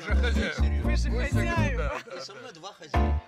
уже хозяин. Вы же хозяева. И со мной два хозяина.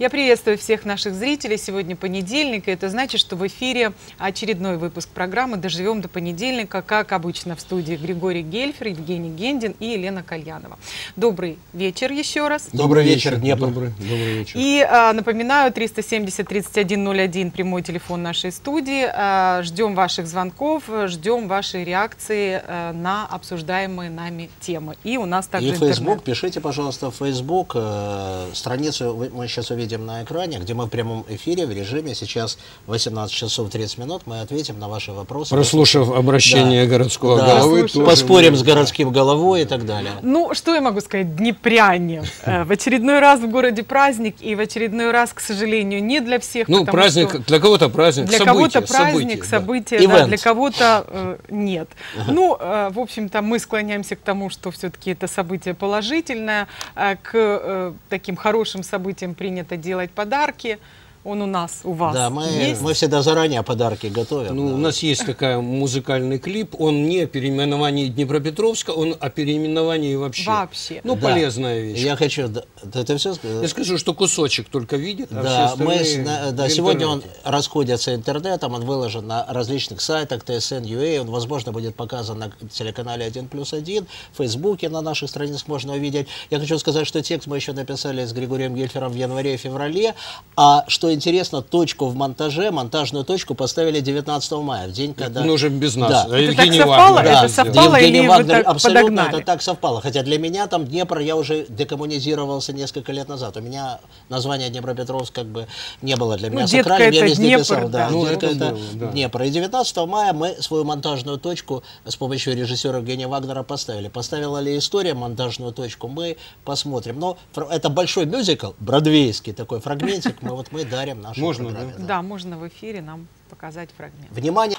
Я приветствую всех наших зрителей. Сегодня понедельник, и это значит, что в эфире очередной выпуск программы «Доживем до понедельника», как обычно в студии Григорий Гельфер, Евгений Гендин и Елена Кальянова. Добрый вечер еще раз. Добрый вечер, Днепр. Добрый, добрый вечер. И а, напоминаю, 370-3101 прямой телефон нашей студии. А, ждем ваших звонков, ждем вашей реакции а, на обсуждаемые нами темы. И у нас также И Facebook, интернет. пишите, пожалуйста, в Facebook. э, страницу мы сейчас увидим на экране, где мы в прямом эфире, в режиме. Сейчас 18 часов 30 минут. Мы ответим на ваши вопросы. Прослушав обращение городского Да. головы, Прослушав. тоже Поспорим с городским головой и так далее. Ну, что я могу сказать, днепряне. Э, В очередной раз в городе праздник, и в очередной раз, к сожалению, не для всех. Ну, праздник, что для кого-то праздник, Для событие, кого-то праздник, событие, да. событие, да, Ивент. для кого-то э, нет. Ну, э, в общем-то, мы склоняемся к тому, что все-таки это событие положительное. Э, к э, таким хорошим событиям принято делать подарки. Он у нас, у вас Да, мы, есть. мы всегда заранее подарки готовим. Ну, да. у нас есть такой музыкальный клип, он не о переименовании Днепропетровска, он о переименовании вообще. Вообще. Ну, Да. полезная вещь. Я хочу... да, Ты, ты все сказал? Я скажу, что кусочек только видит, а Да, все мы, в да, сегодня он расходится интернетом, он выложен на различных сайтах TSN.ua, он, возможно, будет показан на телеканале 1 плюс 1, в Фейсбуке на наших страницах можно увидеть. Я хочу сказать, что текст мы еще написали с Григорием Гельфером в январе и феврале, а что интересно, точку в монтаже, монтажную точку поставили 19 мая, в день, когда... Ну, уже без нас. Да. А Это Евгений так совпало? Вагнер Это сделал. совпало Евгений или вы Вагнер, так абсолютно подогнали? это так совпало. Хотя для меня там Днепр я уже декоммунизировался несколько лет назад. У меня название Днепропетровск как бы не было для Ну, меня детка сакральным. Я это везде Днепр, писал, да. да, Ну, детка это это было, да. Днепр. И 19 мая мы свою монтажную точку с помощью режиссера Евгения Вагнера поставили. Поставила ли история монтажную точку, мы посмотрим. Но это большой мюзикл, бродвейский такой фрагментик, мы вот мы дарим нашей Можно, программе. да? Да, можно в эфире нам показать фрагмент. Внимание!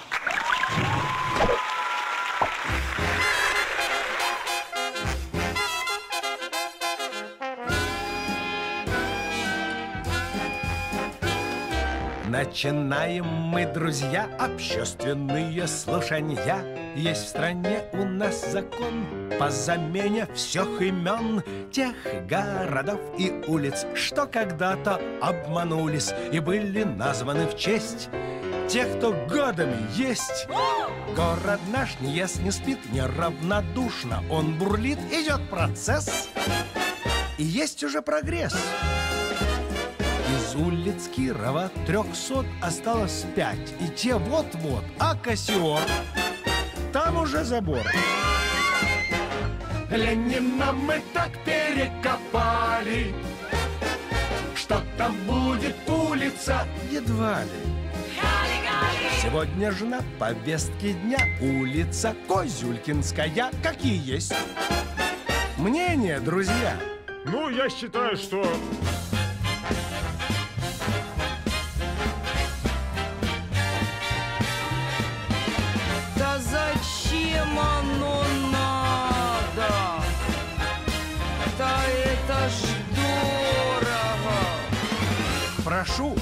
Начинаем мы, друзья, общественные слушания. Есть в стране у нас закон по замене всех имен тех городов и улиц, что когда-то обманулись и были названы в честь тех, кто годами есть. Город наш не ест, не спит, неравнодушно он бурлит, идет процесс, и есть уже прогресс. Из улиц Кирова трехсот осталось пять, и те вот-вот, а Кассиор, там уже забор. Ленина мы так перекопали, что там будет улица едва ли. Сегодня же на повестке дня улица Козюлькинская, какие есть. Мнение, друзья. Ну, я считаю, что Прошу,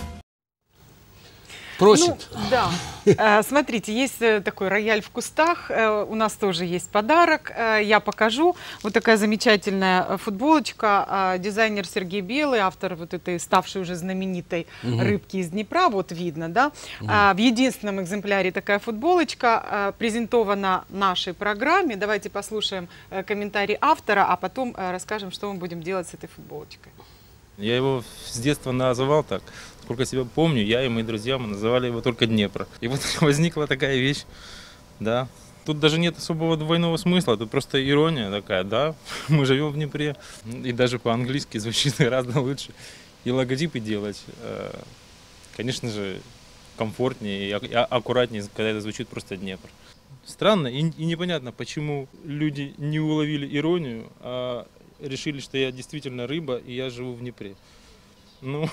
Просит. Ну, да. Э, Смотрите, есть э, такой рояль в кустах. э, У нас тоже есть подарок. Я покажу. Вот такая замечательная футболочка. а, Дизайнер Сергей Белый, автор вот этой ставшей уже знаменитой рыбки из Днепра. Вот видно, да? А, В единственном экземпляре такая футболочка презентована нашей программе. Давайте послушаем комментарий автора, а потом расскажем, что мы будем делать с этой футболочкой. Я его с детства называл так. Сколько себя помню, я и мои друзья мы называли его только Днепр. И вот возникла такая вещь, да. Тут даже нет особого двойного смысла, тут просто ирония такая, да, мы живем в Днепре, и даже по-английски звучит гораздо лучше. И логотипы делать, э, конечно же, комфортнее и и аккуратнее, когда это звучит просто Днепр. Странно и непонятно, почему люди не уловили иронию, а решили, что я действительно рыба, и я живу в Днепре. Ну,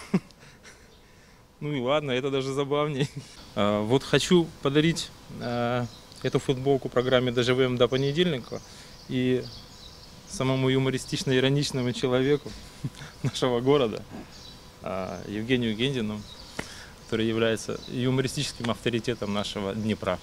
ну и ладно, это даже забавнее. А, Вот хочу подарить а, эту футболку программе «Доживем до понедельника» и самому юмористично-ироничному человеку нашего города, а, Евгению Гендину, который является юмористическим авторитетом нашего Днепра.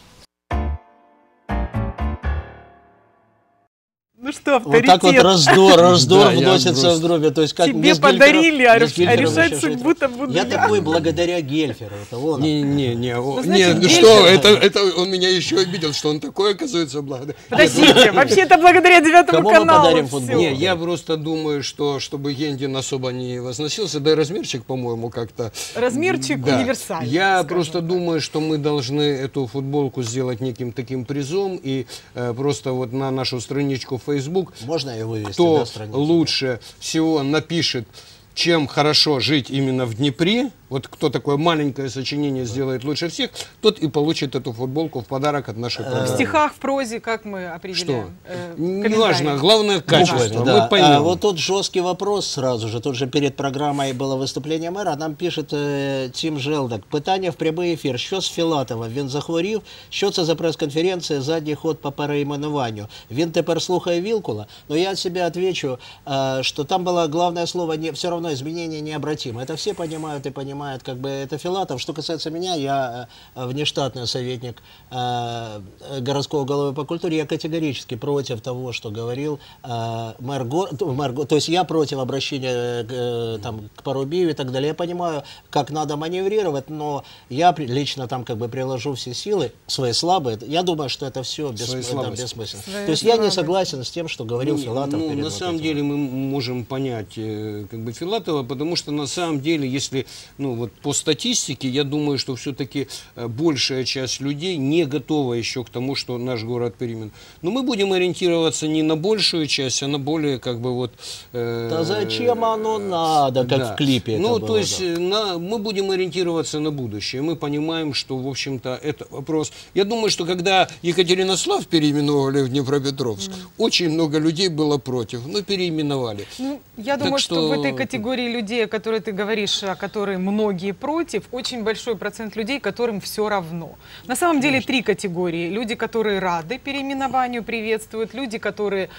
Ну что, Вот так вот авторитет. раздор, раздор вносится в группе. То есть как Тебе подарили, а решать судьбу-то буду Я такой благодаря Гельферу. Это он. Не, не, не, Ну, не, что, это, это он меня еще обидел, что он такой, оказывается, благодаря. Подождите, вообще это благодаря девятому каналу. Не, я просто думаю, что чтобы Гендин особо не возносился, да и размерчик, по-моему, как-то... Размерчик Да. универсальный. Я просто так. думаю, что мы должны эту футболку сделать неким таким призом и э, просто вот на нашу страничку в Facebook Можно ее вывести кто страницу? лучше всего напишет, чем хорошо жить именно в Днепре, вот кто такое маленькое сочинение сделает лучше всех, тот и получит эту футболку в подарок от нашей В программы. стихах, в прозе, как мы Что? определяем? э, в Не комментариях? важно, главное качество. Буквами, да. Мы поймем. А вот тут жесткий вопрос сразу же. Тут же перед программой было виступлення мера. Нам пише е, Тім Желдак. Питання в прямий ефір. Що з Філатовим? Він захворів? Що це за прес-конференція? Задній ход по переименуванню. Він тепер слухає Вілкула? Но я от себя отвечу, э, что там было главное слово не, все равно изменение необратимо. Это все понимают и понимают, как бы это Филатов. Что касается меня, я э, внештатный советник э, городского головы по культуре, я категорически против того, что говорил э, мэр, го- то- мэр го- то есть я против обращения к, э, там, к Порубию и так далее. Я понимаю, как надо маневрировать, но я лично там как бы приложу все силы, свои слабые. Я думаю, что это все бессмысленно. Свои то есть я не согласен с тем, что говорил Ну, Филатов. ну, перед на вот самом этим. деле мы можем понять как бы Филатова, потому что на самом деле, если ну вот по статистике, я думаю, что все-таки большая часть людей не готова еще к тому, что наш город перемен. Но мы будем ориентироваться не на большую часть, а на более как бы вот. э, Да зачем оно надо, как да. в клипе это Ну, было, то есть да. э, на, мы будем ориентироваться на будущее. Мы понимаем, что, в общем-то, это вопрос. Я думаю, что когда Екатеринослав переименовали в Днепропетровск, очень много людей было против, но переименовали. Ну, я Так думаю, что... что- в этой категории людей, о которой ты говоришь, о которой многие против, очень большой процент людей, которым все равно. На самом деле три категории. Люди, которые рады переименованию, приветствуют, люди, которые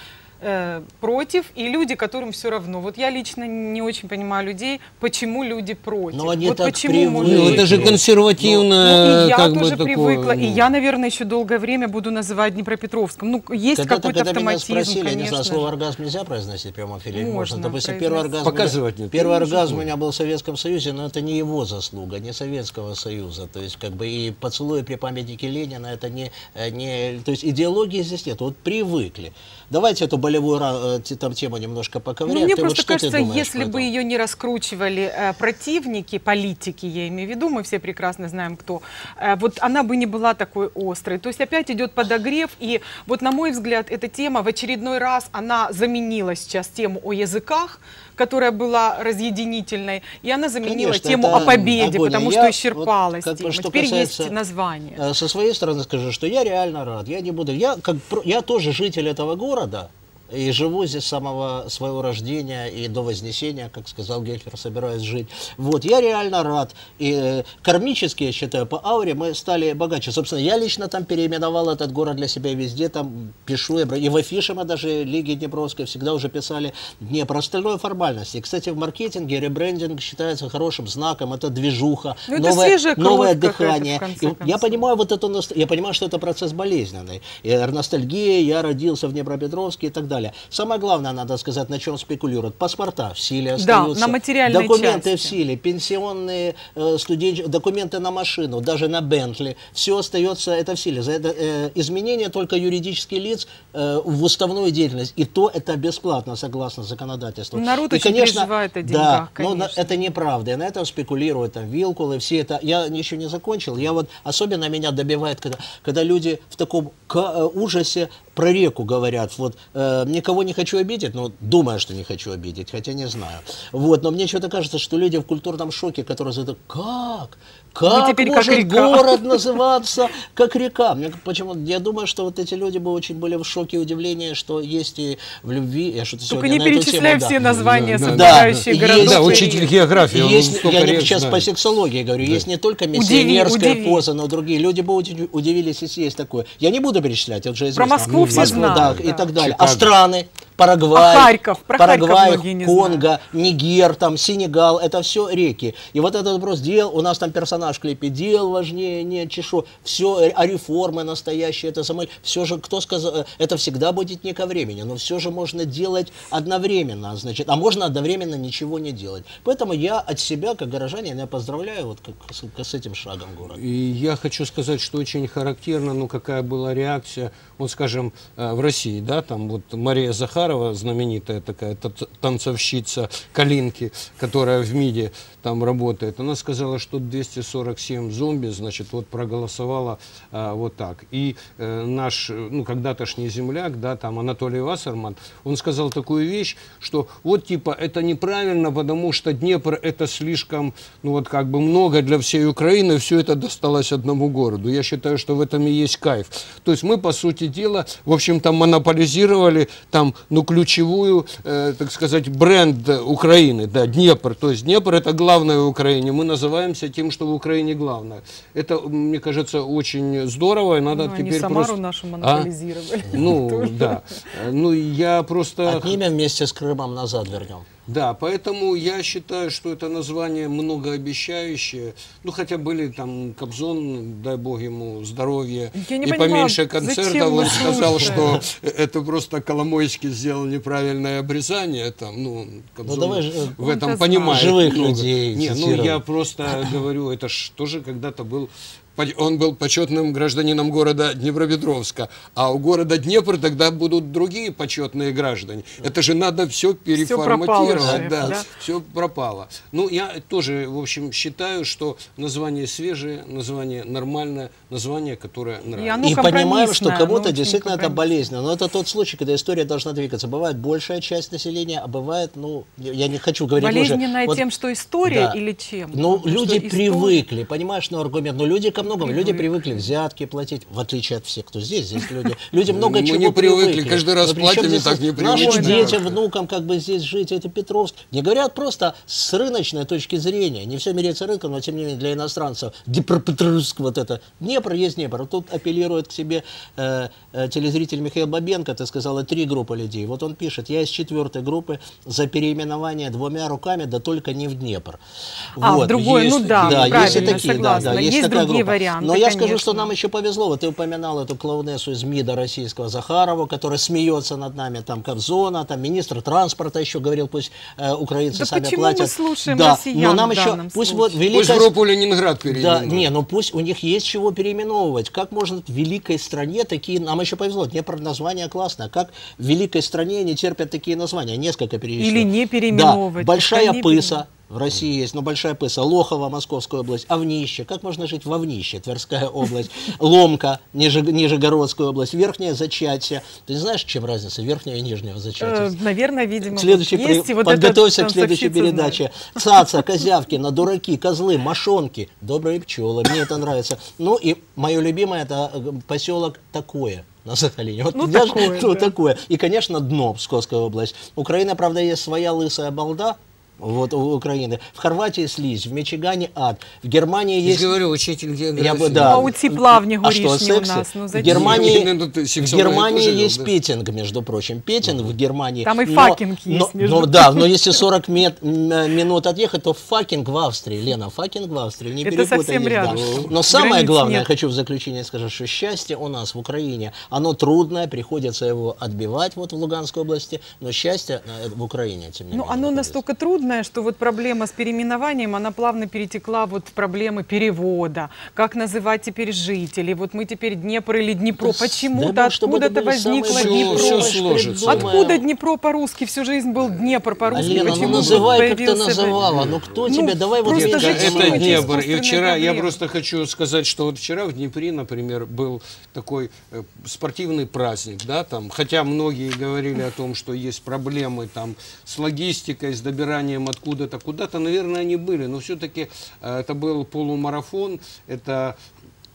э, против, и люди, которым все равно. Вот я лично не очень понимаю людей, почему люди против. Но они вот так почему привыкли. Ну, это же Ну, консервативно, ну, и я как бы тоже такое, привыкла, и ну. я, наверное, еще долгое время буду называть Днепропетровском. Ну, есть какой-то когда меня автоматизм, спросили, я не знаю, конечно слово оргазм нельзя произносить в прямом эфире? Можно Можно. Допустим, первый оргазм, у меня- Показывать нет. первый оргазм у меня был в Советском Союзе, но это не его заслуга, не Советского Союза. То есть, как бы и поцелуи при памятнике Ленина, это не, э, не... То есть, идеологии здесь нет. Вот привыкли. Давайте эту болевую э, там, тему немножко поковыряем. Ну, мне Ты вот просто ты кажется, думаешь если бы ее не раскручивали э, противники, политики, я имею в виду, мы все прекрасно знаем, кто, э, вот она бы не была такой острой. То есть опять идет подогрев, и вот на мой взгляд, эта тема в очередной раз, она заменила сейчас тему о языках, которая была разъединительной, и она заменила Конечно, тему о победе, огонь. потому Я что вот исчерпалась как бы Теперь есть касается, название. Э, Со своей стороны скажу, что я реально рад. Я не буду. Я, как, я тоже житель этого города. И живу здесь с самого своего рождения и до Вознесения, как сказал Гельфер, собираюсь жить. Вот, я реально рад. И э, кармически, я считаю, по ауре мы стали богаче. Собственно, я лично там переименовал этот город для себя везде, там пишу, и в афише мы даже Лиги Днепровской всегда уже писали Днепр. Остальное формальности. И, кстати, в маркетинге ребрендинг считается хорошим знаком, это движуха, Ну, это новое, новое дыхание. И я понимаю вот ност- я понимаю, что это процесс болезненный. И ностальгия, я родился в Днепропетровске и так далее. Самое главное, надо сказать, на чем спекулируют. Паспорта в силе Да, остаются. на материальной Документы части. в силе, пенсионные, э, студенч- документы на машину, даже на Бентли. Все остается это в силе. За это э, изменение только юридических лиц э, в уставную деятельность. И то это бесплатно, согласно законодательству. Народ И, очень конечно, переживает о Да, деньгах, но на- конечно. это неправда. И на этом спекулируют там вилкулы, все это. Я еще не закончил. Я вот особенно меня добивает, когда, когда люди в таком э, ужасе про реку говорят. Вот э, никого не хочу обидеть, но думаю, что не хочу обидеть, хотя не знаю. Вот, но мне что-то кажется, что люди в культурном шоке, которые задают, как? Как теперь как может река?» город называться как река? Мне почему я думаю, что вот эти люди бы очень были в шоке и удивлении, что есть и в любви. Я что-то Только не перечисляй тему, да. все названия, Да, да, совпадающие да. городов. Да, учитель географии, Есть, я не сейчас знает. по сексологии говорю, есть не только миссионерская удиви. поза, но другие. Люди бы уди- удивились, если есть такое. Я не буду перечислять, это уже известно. Москву все Москву, знают, да, да. и так далее. Чикаго. А страны? Парагвай, А Харьков? Про Харьков Парагвай, многие не Конго, Нигер, там, Сенегал, это все реки. И вот этот вопрос дел, у нас там персонаж в клипе, дел важнее, не чешу, все, а реформы настоящие, это самое, все же, кто сказал, э, это всегда будет не ко времени, но все же можно делать одновременно, значит, а можно одновременно ничего не делать. Поэтому я от себя, как горожанин, я поздравляю вот как с, с этим шагом город. И я хочу сказать, что очень характерно, ну, какая была реакция, вот, скажем, э, в России, да, там вот Мария Захарова, знаменитая такая та- танцовщица Калинки, которая в МИДе там работает, она сказала, что 247 зомби, значит, вот проголосовала а, вот так. И э, наш, ну, когда-тошний земляк, да, там Анатолий Вассерман, он сказал такую вещь, что вот, типа, это неправильно, потому что Днепр это слишком, ну, вот как бы много для всей Украины, все это досталось одному городу. Я считаю, что в этом и есть кайф. То есть мы, по сути дела, в общем-то, монополизировали там, ну, ключевую, э, так сказать, бренд Украины, да, Днепр. То есть Днепр это главное в Украине. Мы называемся тем, что в Украине главное. Это, мне кажется, очень здорово, и надо Ну, они теперь Самару просто... нашу А? монополизировали. Ну, Тоже. да. Ну, я просто... Отнимем вместе с Крымом назад вернем. Да, поэтому я считаю, что это название многообещающее. Ну, хотя были там Кобзон, дай бог ему здоровья, Я не и поменьше концертов. мы Он сказал, что это просто Коломойский сделал неправильное обрезание. Там, ну, Кобзон давай же, в этом понимает. Живых много. людей Не, ну я просто говорю, это ж тоже когда-то был он был почетным гражданином города Днепропетровска, а у города Днепр тогда будут другие почетные граждане. Это же надо все пропало, переформатировать. шеф, да, да? все пропало. Ну, я тоже, в общем, считаю, что название свежее, название нормальное, название, которое нравится. оно и понимаем, что кому-то действительно это болезненно. Но это тот случай, когда история должна двигаться. Бывает большая часть населения, а бывает, ну, я не хочу говорить уже. Болезненная вот- тем, что история Да. или чем? Ну, люди что история- привыкли, понимаешь, ну, аргумент. Но люди ко многому. Люди Привыкли. взятки платить, в отличие от всех, кто здесь. Здесь люди, люди много Мы чего не привыкли, привыкли. каждый раз Но платим, и здесь так не Нашим привыкли. детям, внукам как бы здесь жить, это Петровск. Не говорят просто с рыночной точки зрения. Не все меряется рынком, но тем не менее для иностранцев. Днепропетровск вот это. Днепр есть Днепр. Вот Тут апеллирует к себе э, э, телезритель Михаил Бабенко, ты сказала, три группы людей. Вот он пишет, я из четвертой группы за переименование двумя руками, да только не в Днепр. А, в другой, ну есть- да, да, есть и правильно, такие, согласна. да, да, есть, Есть такая другие группа. Варианты, Но я скажу, конечно. что нам еще повезло. Вот ты упоминал эту клоунессу из МИДа российского Захарову, которая смеется над нами, там Кобзона, там министр транспорта еще говорил, пусть э, украинцы Да сами почему мы платят. слушаем да, россиян но нам в еще, пусть вот случае? Пусть великая... группу Ленинград Да, переименуют. не, ну пусть у них есть чего переименовывать. Как можно в великой стране такие, нам еще повезло, Днепр название классное, как в великой стране не терпят такие названия, несколько перечислю. Или не переименовывать, Да, Большая не Пыса, в России есть, но Большая Пыса, Лохова, Московская область, Овнище, как можно жить в Овнище, Тверская область, Ломка, Нижег- Нижегородская область, Верхняя Зачатие. Ты знаешь, чем разница Верхнего и Нижнего Э, Зачатия? Наверное, видимо, Следующий при- есть, и вот подготовься этот к следующей танцовщица знает. передаче. Цаца, Козявкина, дураки, козлы, мошонки, добрые пчелы. Мне это нравится. Ну и мое любимое это э, поселок Такое на Сахалине. Вот Ну, даже- такое, ну, да. такое. И, конечно, дно, Псковская область. Украина, правда, есть своя лысая балда. Вот у Украины. В Хорватии слизь, в Мичигане ад. В Германии Я есть... же говорю, учитель географии. Я бы, Ну, да. а у плавни А что, горішні у нас, ну в? Германии, Ну, в Германии есть да? петинг, между прочим. Петинг в Германии. Там и но- факинг есть, но- между но да, но если 40 мет- минут отъехать, то факинг в Австрии. Лена, факинг в Австрии. Не Это совсем да. рядом. Но самое Границ главное, нет. хочу в заключение сказать, что счастье у нас в Украине, оно трудное, приходится его отбивать вот в Луганской области, но счастье э, в Украине, тем не Ну, менее. оно находится. настолько трудное, что вот проблема с переименованием, она плавно перетекла вот в проблемы перевода. Как называть теперь жителей? Вот мы теперь Днепр или Днепро. Почему-то это откуда-то самые возникло большие Днепро. Всё придумаем. сложится. Откуда Днепро по-русски? Всю жизнь был Днепр по-русски. Алена, ну Почему называй, как ты называла. Ну кто Ну, тебе? Давай вот это эти Днепр. И вчера я проблемы? просто хочу сказать, что вот вчера в Днепре, например, был такой э, спортивный праздник, да, там, хотя многие говорили о том, что есть проблемы там с логистикой, с добиранием откуда-то, куда-то, наверное, они были, но все-таки это был полумарафон, это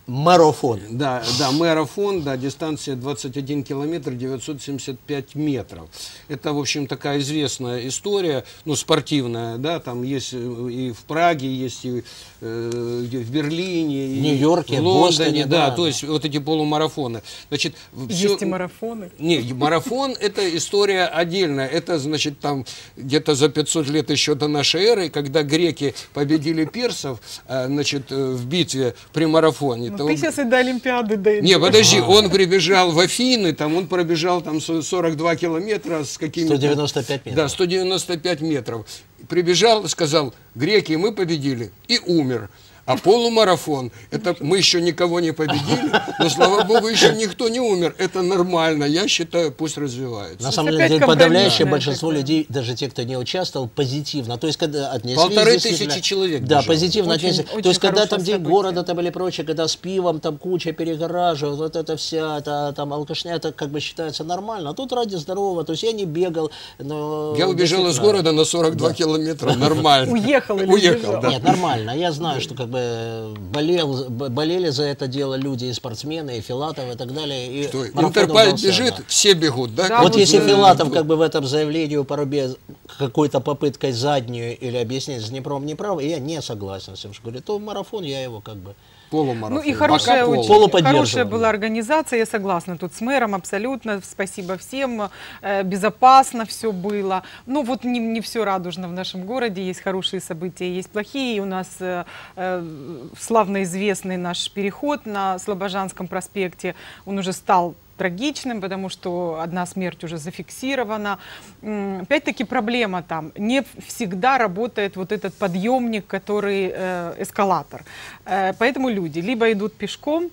Марафон. Да, да, марафон, да, дистанция 21 километр 975 метров. Это, в общем, такая известная история, ну, спортивная, да, там есть э, и в Праге, есть и э, в Берлине, и В Нью-Йорке, в Лондоне, Бостоне, да, да. то есть вот эти полумарафоны. Значит, Есть и марафоны. не, марафон это история отдельная. Это, значит, там где-то за 500 лет еще до нашей эры, когда греки победили персов, э, значит, э, в битве при марафоне. Ну, то ты сейчас и до Олимпиады дойдешь. не, подожди, он прибежал в Афины, там он пробежал там со- 42 километра с какими-то... 195 метров. Да, 195 метров. Прибежал, сказал, греки, мы победили, и умер. А полумарафон, это мы еще никого не победили, но, слава богу, еще никто не умер. Это нормально, я считаю, пусть развивается. На самом деле, подавляющее большинство такое. людей, даже те, кто не участвовал, позитивно. То есть, когда отнеслись... Полторы тысячи человек Да, бежало. позитивно Очень- отнеслись. очень То есть, когда там хорошее день событие. города там или прочее, когда с пивом там куча перегораживают, вот это вся, это, там алкашня, это как бы считается нормально. А тут ради здорового, то есть я не бегал, но... Я убежал из города на 42 километра, нормально. Уехал или Уехал, да. Нет, нормально. Я знаю, что как бы болел, болели за это дело люди, и спортсмены, и Филатов, и так далее. И Что, удался, бежит, да. все бегут, да? Да, Вот вот если да. Филатов как бы в этом заявлении у Порубе какой-то попыткой заднюю или объяснить с Днепром не прав, я не согласен с тем, что говорит, то марафон я его как бы... полумарафон. Ну и хорошая, очень, хорошая была организация, я согласна тут с мэром абсолютно, спасибо всем, э, безопасно все было. Ну вот не, не все радужно в нашем городе, есть хорошие события, есть плохие. У нас э, э, славно известный наш переход на Слобожанском проспекте, он уже стал трагичным, потому что одна смерть уже зафиксирована. Опять-таки проблема там. Не всегда работает вот этот подъемник, который э, эскалатор. Э, поэтому люди либо идут пешком,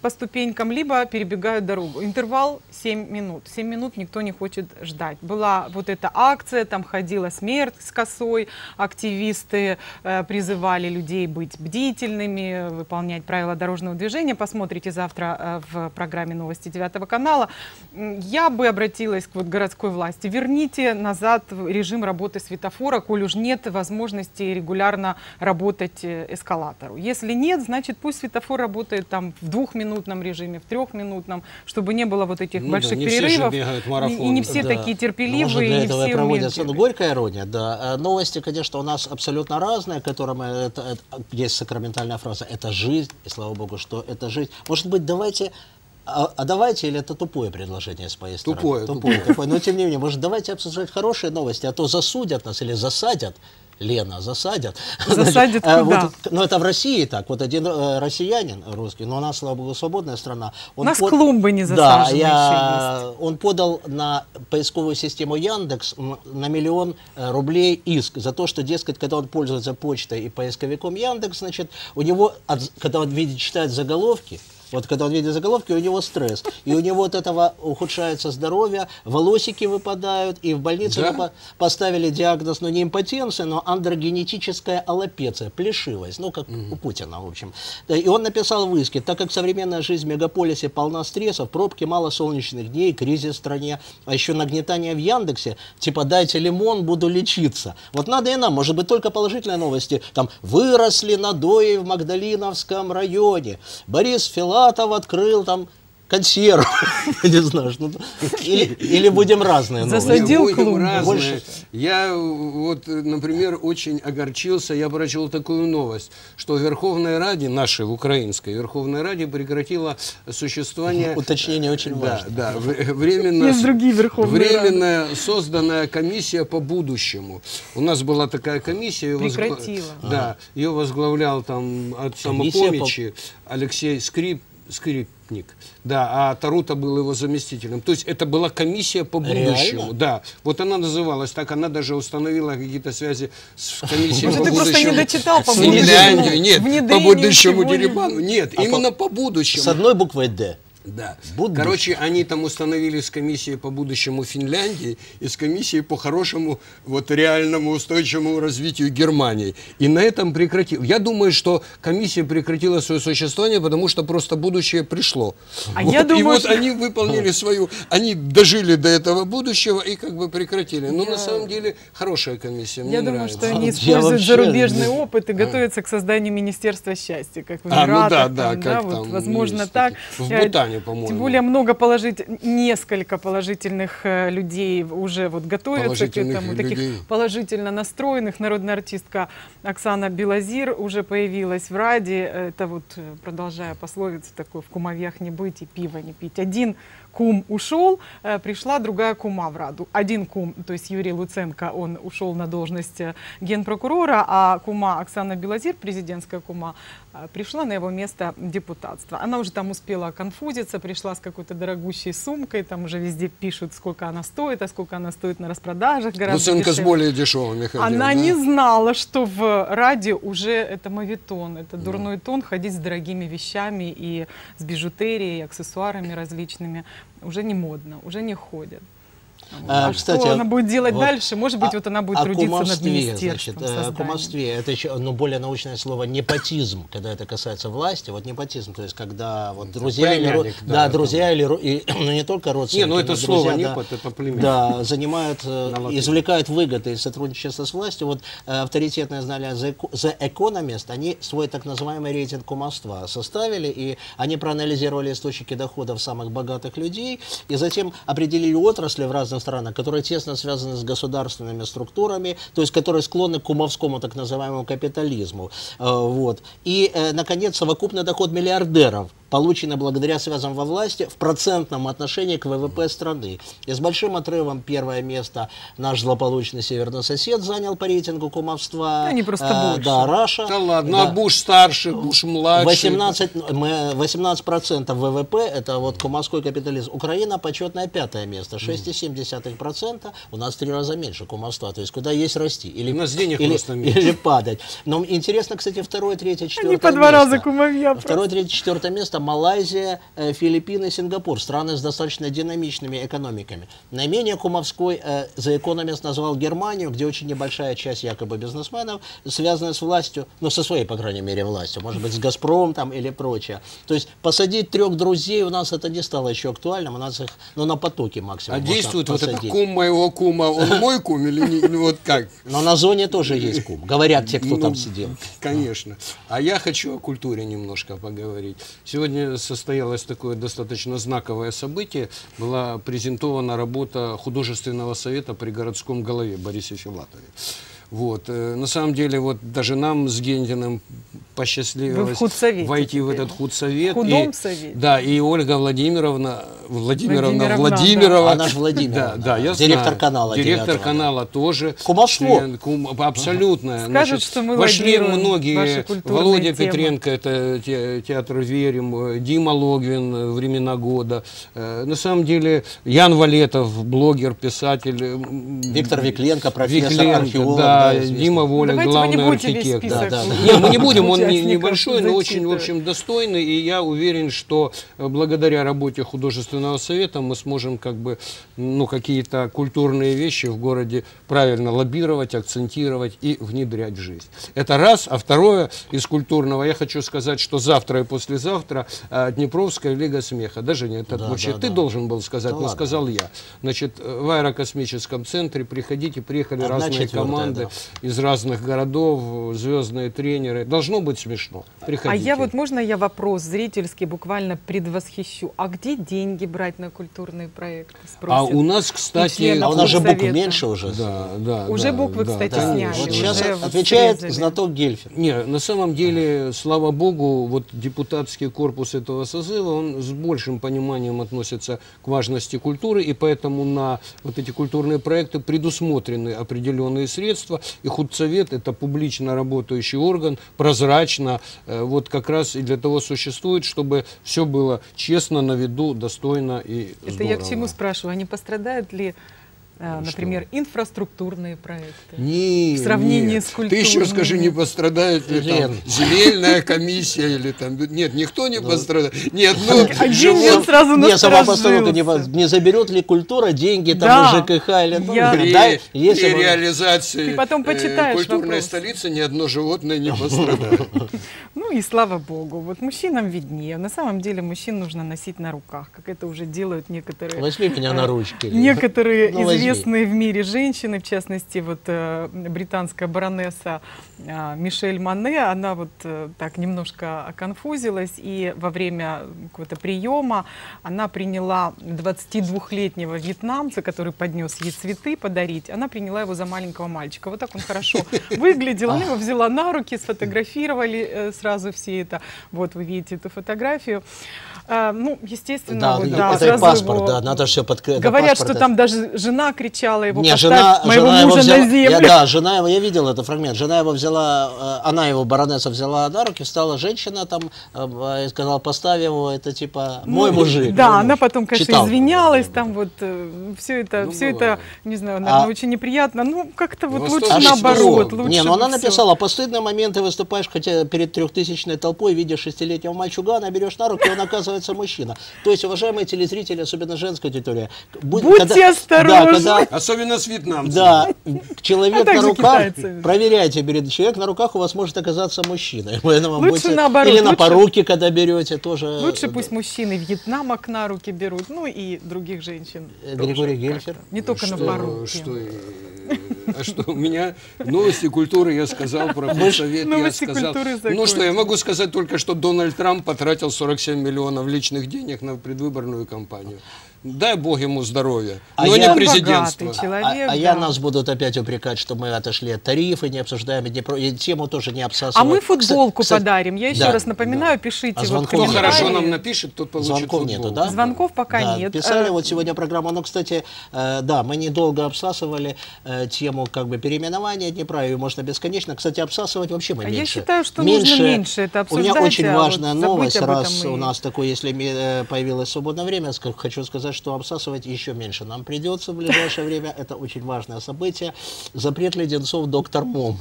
по ступенькам, либо перебегают дорогу. Интервал 7 минут. 7 минут никто не хочет ждать. Была вот эта акция, там ходила смерть с косой, активисты э, призывали людей быть бдительными, выполнять правила дорожного движения. Посмотрите завтра э, в программе новости 9 канала. Я бы обратилась к вот городской власти. Верните назад режим работы светофора, коль уж нет возможности регулярно работать э, эскалатору. Если нет, значит пусть светофор работает там в двухминутном режиме, в трехминутном, чтобы не было вот этих Ну да, больших не все же перерывов. бегают И- не все Да. такие Может, терпеливые, для и не этого и все проводятся. Ну, горькая ирония, да. А Новости, конечно, у нас абсолютно разные, которым это, это- есть сакраментальная фраза «это жизнь», и слава богу, что это жизнь. Может быть, давайте а, а давайте, или это тупое предложение с моей стороны? Тупое, Тупое, тупое. Но тем не менее, может, давайте обсуждать хорошие новости, а то засудят нас или засадят. Лена, засадят. Засадят а, куда? вот, ну, это в России так. Вот один э, россиянин русский, но у нас, слава богу, свободная страна. У нас под- клумбы не Да, засажены я, он подал на поисковую систему Яндекс на миллион э, рублей иск за то, что, дескать, когда он пользуется почтой и поисковиком Яндекс, значит, у него, от- когда он видит, читает заголовки, вот когда он видит заголовки, у него стресс. И у него от этого ухудшается здоровье, волосики выпадают, и в больнице Да? по- поставили диагноз, ну не импотенция, но андрогенетическая аллопеция, плешивость, ну как у Путина, в общем. И он написал в иске, так как современная жизнь в мегаполисе полна стрессов, пробки, мало солнечных дней, кризис в стране, а еще нагнетание в Яндексе, типа дайте лимон, буду лечиться. Вот надо и нам, может быть, только положительные новости. Там выросли надои в Магдалиновском районе. Борис Филатов открыл там консерв. Я не знаю, что... Или, или будем разные новости. Засадил Будем разные. Больше- Я э, вот, э, например, очень огорчился, я прочел такую новость, что в Верховной Раде, нашей, в Украинской Верховной Раде прекратила существование... Уточнение очень Да, важно. да, временно, Есть другие Верховные временно созданная комиссия по будущему. У нас была такая комиссия. Прекратила. Да, ее возглавлял там от Комиссия самопомощи Алексей Скрип, Скрипник. Да, а Тарута был его заместителем. То есть это была комиссия по Реально? будущему. Да, вот она называлась так, она даже установила какие-то связи с комиссией по ты просто будущему. не дочитал по будущему? Нет, по будущему дерибану. Нет, А именно по, будущему. С одной буквой «Д». Да. Будущее. Короче, они там установили с комиссией по будущему Финляндии и с комиссией по хорошему, вот реальному устойчивому развитию Германии. И на этом прекратил. Я думаю, что комиссия прекратила свое существование, потому что просто будущее пришло. А Вот, я и думаю, вот что- они выполнили свою, они дожили до этого будущего и как бы прекратили. Но Я- на самом деле хорошая комиссия. Мне Я думаю, нравится. что они Я используют вообще- зарубежный опыт и готовятся к созданию Министерства счастья, как в А, ну Эмиратах. да, да, там, как вот, там возможно, есть так. такие. В Э, Бутане, по-моему. Тем более много положительных, несколько положительных э, людей уже вот готовятся к этому, людей. таких положительно настроенных. Народная артистка Оксана Белозир уже появилась в Раде. Это вот, э, продолжая пословицу такой, в кумовьях не быть и пиво не пить. Один кум ушел, э, пришла другая кума в Раду. Один кум, то есть Юрий Луценко, он ушел на должность э, генпрокурора, а кума Оксана Белозир, президентская кума, э, пришла на его место депутатства. Она уже там успела конфузиться, пришла с какой-то дорогущей сумкой, там уже везде пишут, сколько она стоит, а сколько она стоит на распродажах. Луценко с дешевле. более дешевыми ходил, Она да? не знала, что в Раде уже это мавитон, это дурной тон ходить с дорогими вещами и с бижутерией, аксессуарами различными. Уже не модно, уже не ходят. А, А кстати, что она будет делать вот дальше? Может быть, о- вот она будет трудиться над кумовстве, министерством. Значит, э, о созданием. кумовстве, это еще ну, более научное слово непотизм, когда это касается власти. Вот непотизм, то есть когда вот друзья или, да, да, друзья или и, ну, не только родственники, Не, ну это но слово друзья, непот, это племянник. Да, занимают, э, извлекают выгоды из сотрудничества с властью. Вот э, авторитетное знание The Eco- The Economist, они свой так называемый рейтинг кумовства составили, и они проанализировали источники доходов самых богатых людей, и затем определили отрасли в разных странах, которые тесно связаны с государственными структурами, то есть которые склонны к кумовскому так называемому капитализму. Э, Вот. И, э, наконец, совокупный доход миллиардеров полученный благодаря связям во власти в процентном отношении к ВВП страны. И с большим отрывом первое место наш злополучный северный сосед занял по рейтингу кумовства. Они просто Э, больше. Да, Раша. Да ладно, Да. а Буш старший, Буш младший. 18, мы- 18% ВВП это вот кумовской капитализм. Украина почетное пятое место, 6,7%. У нас в три раза меньше кумовства. То есть куда есть расти. Или, У нас денег или, просто меньше. или падать. Но интересно, кстати, второе, третье, четвертое Они по два раза место. кумовья просто. Второе, третье, четвертое место Малайзия, э, Филиппины, Сингапур. Страны с достаточно динамичными экономиками. Наименее кумовской э, The Economist назвал Германию, где очень небольшая часть якобы бизнесменов связана с властью, ну, со своей, по крайней мере, властью, может быть, с Газпром там или прочее. То есть посадить трех друзей у нас это не стало еще актуальным, у нас их, ну, на потоке максимум А действует вот этот посадить. кум моего кума, он мой кум или не, ну, вот как? Но на зоне тоже есть кум, говорят те, кто Ну, там сидел. Конечно. А я хочу о культуре немножко поговорить. Сегодня состоялось такое достаточно знаковое событие. Была презентована работа художественного совета при городском голове Борисе Филатове. Вот. э, На самом деле, вот даже нам с Гендиным Вы посчастливилось в худсовете войти в теперь. этот худсовет. В худом И- совете. Да, и Ольга Владимировна, Владимировна Владимировна, Владимирова. Она ж Владимировна, Да, да, я директор знаю. канала Директор канала тоже. Кумовство. член, кум- абсолютно. Скажут, что мы Вошли многие. Володя темы. Петренко, это те- театр «Верим», э, Дима Логвин, э, «Времена года». Э, На самом деле, Ян Валетов, блогер, писатель. э, Виктор Викленко, профессор, Викленко, археолог, да, да, известный. Дима Воля, Давайте вы главный архитектор. Да, да, да. Не, мы не будем, он не- небольшой, но очень, в общем, достойный, и я уверен, что э, благодаря работе художественного совета мы сможем как бы, ну, какие-то культурные вещи в городе правильно лоббировать, акцентировать и внедрять в жизнь. Это раз. А второе, из культурного, я хочу сказать, что завтра и послезавтра э, Днепровская лига смеха. Даже нет, это Да, вообще да, ты да. должен был сказать, Да но ладно. сказал я. Значит, э, в аэрокосмическом центре приходите, приехали Одна разные четвертая, команды да. из разных городов, звездные тренеры. Должно быть смешно. Приходите. А я вот, можно я вопрос зрительский буквально предвосхищу? А где деньги брать на культурные проекты? А Спросят. у нас, кстати, А у нас же букв меньше уже. да, да, Уже да, буквы, да, кстати, конечно. сняли. Вот сейчас отвечает срезали. знаток Гельфер. Не, на самом деле, слава богу, вот депутатский корпус этого созыва, он с большим пониманием относится к важности культуры, и поэтому на вот эти культурные проекты предусмотрены определенные средства, и худсовет это публично работающий орган, прозрачно, э, вот как раз и для того существует, чтобы все было честно, на виду, достойно и Это здорово. я к чему спрашиваю? А не пострадают ли э, например, инфраструктурные проекты. Не, В сравнении нет. с Ты еще скажи, культурными. не пострадает ли там Лен. земельная комиссия или там... Нет, никто не пострадает. Ни одно Один живое- нет сразу Не, сама постановка, не, не заберет ли культура деньги там Да. ЖКХ или ну, Я- При, да, если при реализации Ты потом э, почитаешь культурной вопрос. столицы ни одно животное не пострадает. Ну и слава богу, вот мужчинам виднее. На самом деле мужчин нужно носить на руках, как это уже делают некоторые Возьми меня на ручки. Лен. Некоторые Ну, возьми. известные в мире женщины, в частности, вот э, британская баронесса э, Мишель Мане, она вот э, так немножко оконфузилась, и во время какого-то приема она приняла 22-летнего вьетнамца, который поднес ей цветы подарить, она приняла его за маленького мальчика. Вот так он хорошо выглядел, она его взяла на руки, сфотографировали э, сразу все это. Вот вы видите эту фотографию. А, ну, естественно, Да, вот, это да, и сразу паспорт, его- да, надо все под это Говорят, паспорт, что это- там даже жена кричала его Не, жена, моего жена его мужа взяла, на землю. Я, да, жена его, я видел этот фрагмент. Жена его взяла, э, она его, баронесса, взяла на руки, встала женщина там э, и сказала, поставь его, это типа мой Ну, мужик. Да, мой она муж». потом, конечно, Читал. извинялась, там вот все это, Ну, все это, не знаю, наверное, А- очень неприятно. Ну, как-то вот Восточный лучше А что? наоборот. Лучше не, ну она написала, постыдные моменты выступаешь, хотя перед трехтысячной толпой видишь шестилетнего мальчугана, берешь на руки, он оказывается мужчина. То есть, уважаемые телезрители, особенно женская аудитория, будь- Будьте осторожны. Да, когда Особенно с вьетнамцами. Да, человек А на руках, проверяйте, берет человек на руках у вас может оказаться. Поэтому Лучше будьте- наоборот, Или на поруки, когда берете, тоже. Лучше пусть мужчины вьетнамок на руки берут, ну и других женщин. Григорий Гельфер. Не только на Что, поруки. что, а что, у меня новости культуры я сказал, про совет я сказал. Ну что, я могу сказать только, что Дональд Трамп потратил 47 миллионов личных денег на предвыборную кампанию. Дай бог ему здоровья, А но я- не президентство. богатый А, человек. а я да. нас будут опять упрекать, что мы отошли от тарифа, не обсуждаем и, не про- и тему тоже не А обсасываем. мы футболку Кстати- подарим. Я еще да, раз напоминаю, пишите А вот звонков Кто хорошо нам напишет, тот получит Звонков футболку. нету, да? Звонков пока Да, нет. Писали Э, вот сегодня программу. Но, кстати, э, да, мы недолго обсасывали э, тему как бы переименования Днепра. Ее можно бесконечно. Кстати, обсасывать вообще мы А я меньше. считаю, что нужно меньше это У меня обсуждать, очень а вот важная забыть новость, раз и- у нас такое, если э, появилось свободное время, хочу сказать, что обсасывать еще меньше нам придется в ближайшее время. Это очень важное событие. Запрет леденцов доктор Мом.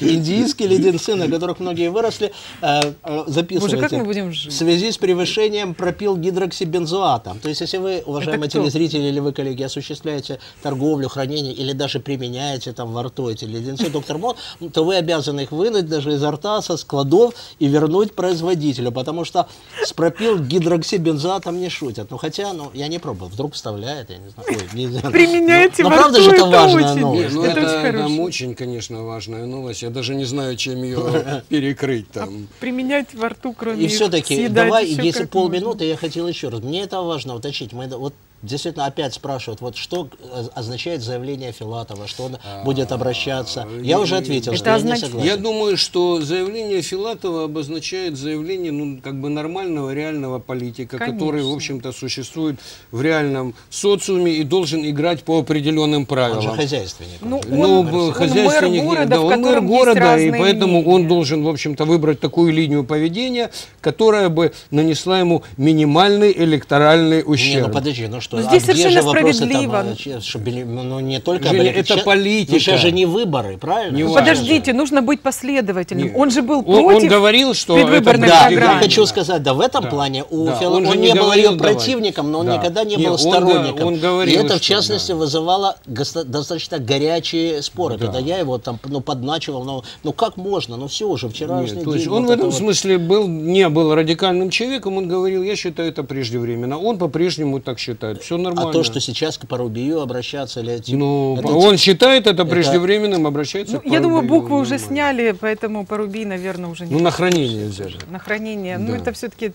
Индийские леденцы, на которых многие выросли, э, э, записывайте. В связи с превышением пропил гидроксибензоатом. То есть, если вы, уважаемые телезрители или вы, коллеги, осуществляете торговлю, хранение или даже применяете там во рту эти леденцы, доктор Мон, то вы обязаны их вынуть даже изо рта, со складов и вернуть производителю, потому что с пропил гидроксибензоатом не шутят. Ну, хотя, ну, я не пробовал, вдруг вставляет, я не знаю. Ой, нельзя. Применяйте Ну, во ну, правда рту, же это важная очень- новость. Не, ну Это это, очень там очень, конечно, важная новость. Я даже не знаю, чем ее перекрыть там. Применять во рту, кроме И все-таки, давай, еще если полминуты, я хотел еще раз. Мне это важно уточнить. Мы, вот действительно опять спрашивают, вот что э, означает заявление Филатова, что он будет обращаться. Я уже ответил, Это что я не согласен. Я думаю, что заявление Филатова обозначает заявление, ну, как бы нормального реального политика, который, в Конечно. общем-то, существует в реальном социуме и должен играть по определенным Он же правилам. хозяйственник. Ну, он. Ну, Он- он хозяйственник, мэр города, да, он мэр города, и поэтому он мнения. должен, в общем-то, выбрать такую линию поведения, которая бы нанесла ему минимальный электоральный Не, ущерб. ну подожди, ну что, Ну, а здесь где совершенно же там, справедливо. а, били- ну не только... Женя, это ща- политика. Ну сейчас же не выборы, правильно? Не Ну, подождите, нужно быть последовательным. Не. Он же был Он- он против говорил, что предвыборной это Да, программы. я хочу сказать, да, в этом Да. плане у Да, Фила- он он, же не не был ее противником, но он Да. никогда не, Не, был он сторонником. он говорил, и это, в что частности, да. вызывало достаточно горячие споры, Да. когда я его там ну, подначивал, ну, ну как можно, ну все уже, вчерашний Нет, то есть день. он вот в это этом вот. смысле был, не был радикальным человеком, он говорил, я считаю это преждевременно. Он по-прежнему так считает, все нормально. А то, что сейчас к Парубию обращаться или... типа, Ну, это он считает это преждевременным, обращается Ну, к я думаю, буквы уже нормально. сняли, поэтому Парубий, наверное, уже не Ну, на хранение взяли. на хранение. Ну, Да. это все-таки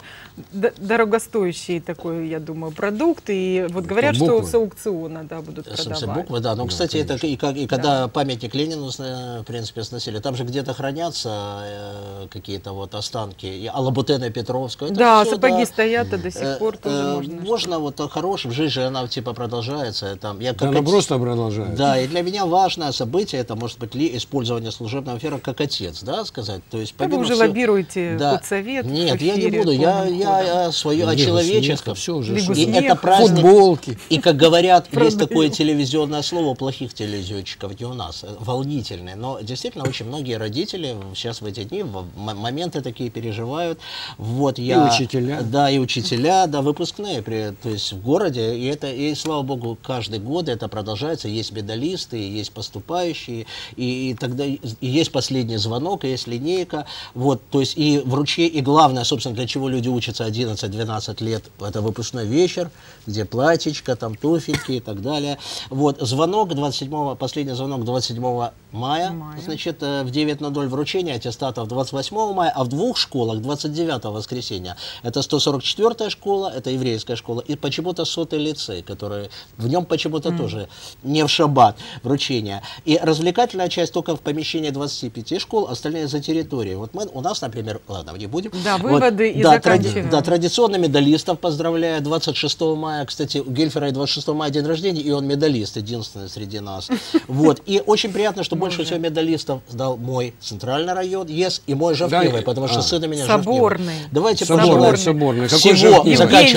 дорогостоящий такой, я думаю, продукт. И вот говорят, что буквы. с аукциона да, будут СМС продавать. буквы, да. Ну, кстати, это и, как, и когда памятник Ленину, в принципе, сносили, там же где-то хранятся э, какие-то вот останки. И Алабутена Петровского. Это Да, всё, сапоги да. стоят, а до Э, сих пор тоже э, можно. Можно вот о хорошем. Жизнь же, она типа продолжается. Там, я Да как она отец- просто продолжает. Да, и для меня важное событие, это может быть ли использование служебного эфира как отец, да, сказать. То есть, Да вы уже всего- лоббируете худсовет в Нет, я не эфире буду, я, я, я свое о человеческом. всё уже, Лигу И это праздник. Футболки. И как говорят, есть такое телевизионное слово у плохих телевизионщиков, не у нас, э, волнительное. Но действительно очень многие родители сейчас в эти дни моменты такие переживают. Вот я, учителя. Да, и учителя, да, выпускные, при, то есть в городе. И это, и слава богу, каждый год это продолжается. Есть медалисты, есть поступающие, и, и тогда и есть последний звонок, и есть линейка. Вот, то есть и вручение, и главное, собственно, для чего люди учатся 11-12 лет, это выпускной вечер, где платьечко, там туфельки и так далее. Вот, звонок 27 последний звонок 27 мая, Мая. значит, э, в 9.00 вручение аттестатов 28 мая, а в двух школах 29 воскресенья. Это 144 школа, это еврейская школа, и почему-то сотый лицей, который в нем почему-то тоже не в шаббат вручение. И развлекательная часть только в помещении 25 школ, остальные за территорией. Вот мы, у нас, например, ладно, не будем. Да, Вот, выводы и да, заканчиваем. да, традиционно медалистов поздравляю. 26 мая, кстати, у Гельфера и 26 мая день рождения, и он медалист, единственный среди нас. Вот. И очень приятно, что больше всего медалистов сдал мой центральный район, ЕС, и мой Жовкивый, и- потому что а. сын у меня Соборный. Давайте Соборная, пожалуйста. соборная. Какой Всего. Ты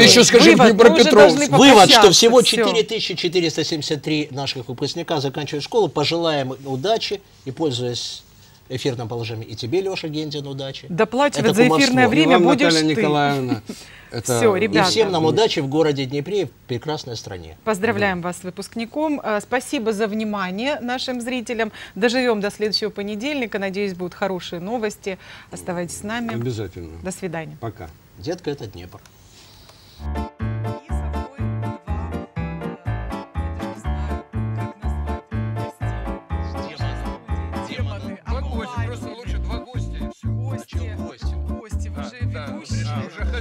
еще скажи Днепропетровск. Вывод, что всего всё. 4473 наших выпускника заканчивают школу. Пожелаем удачи и, пользуясь эфирным положением, и тебе, Леша Гендин, удачи. Доплачивать Это за эфирное И И время вам, будешь Наталья ты. Николаевна. Это Всё, И ребята. всем нам удачи в городе Днепре и в прекрасной стране. Поздравляем вас с выпускником. Э, Спасибо за внимание нашим зрителям. Доживем до следующего понедельника. Надеюсь, будут хорошие новости. Оставайтесь с нами. Обязательно. До свидания. Пока. Детка, это Днепр.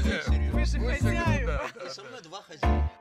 Хозяин. вы же хозяева. Со мной два хозяина.